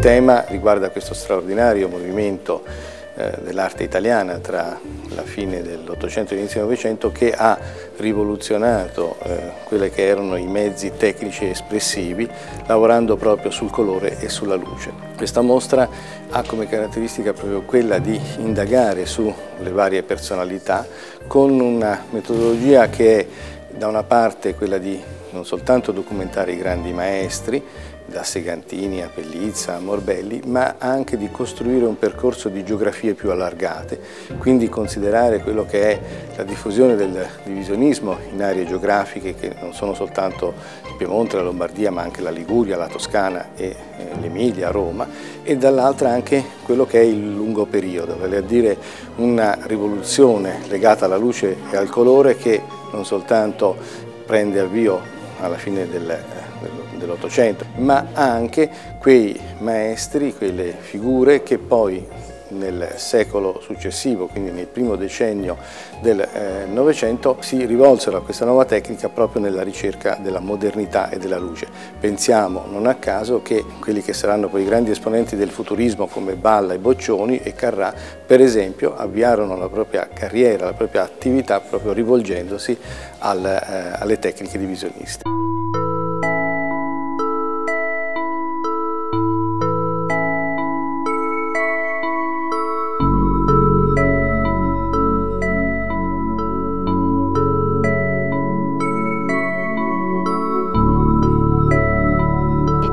tema riguarda questo straordinario movimento eh, dell'arte italiana tra la fine dell'Ottocento e l'inizio del Novecento che ha rivoluzionato eh, quelli che erano i mezzi tecnici espressivi lavorando proprio sul colore e sulla luce. Questa mostra ha come caratteristica proprio quella di indagare sulle varie personalità con una metodologia che è da una parte quella di non soltanto documentare i grandi maestri, da Segantini a Pellizza a Morbelli, ma anche di costruire un percorso di geografie più allargate, quindi considerare quello che è la diffusione del divisionismo in aree geografiche che non sono soltanto il Piemonte, la Lombardia, ma anche la Liguria, la Toscana e eh, l'Emilia, Roma, e dall'altra anche quello che è il lungo periodo, vale a dire una rivoluzione legata alla luce e al colore che non soltanto prende avvio alla fine del, dell'Ottocento, ma anche quei maestri, quelle figure che poi nel secolo successivo, quindi nel primo decennio del eh, Novecento, si rivolsero a questa nuova tecnica proprio nella ricerca della modernità e della luce. Pensiamo non a caso che quelli che saranno poi i grandi esponenti del futurismo come Balla e Boccioni e Carrà, per esempio, avviarono la propria carriera, la propria attività proprio rivolgendosi al, eh, alle tecniche divisioniste.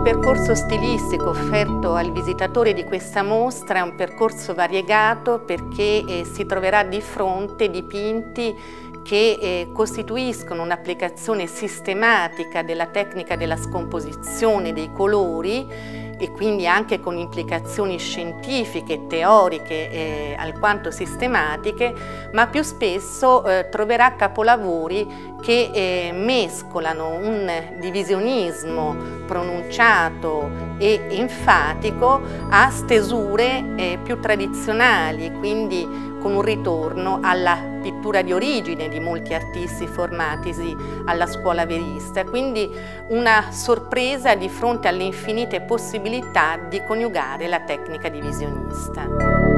Percorso stilistico offerto al visitatore di questa mostra è un percorso variegato perché eh, si troverà di fronte dipinti che eh, costituiscono un'applicazione sistematica della tecnica della scomposizione dei colori e quindi anche con implicazioni scientifiche, teoriche eh, alquanto sistematiche, ma più spesso eh, troverà capolavori che eh, mescolano un divisionismo pronunciato e enfatico a stesure eh, più tradizionali, quindi con un ritorno alla pittura di origine di molti artisti formatisi alla scuola verista, quindi una sorpresa di fronte alle infinite possibilità di coniugare la tecnica divisionista.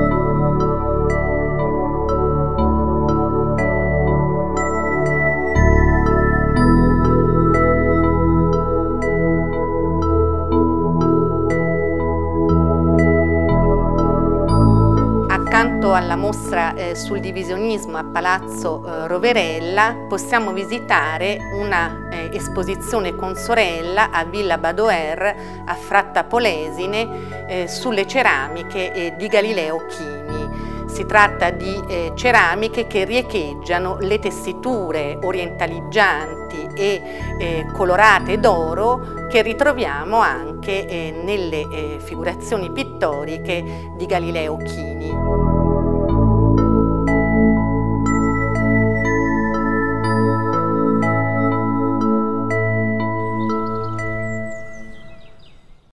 Accanto alla mostra eh, sul divisionismo a Palazzo eh, Roverella possiamo visitare una eh, esposizione con sorella a Villa Badoer a Fratta Polesine eh, sulle ceramiche eh, di Galileo Chini. Si tratta di eh, ceramiche che riecheggiano le tessiture orientaleggianti e eh, colorate d'oro che ritroviamo anche eh, nelle eh, figurazioni pittoriche di Galileo Chini.